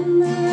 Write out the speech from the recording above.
When the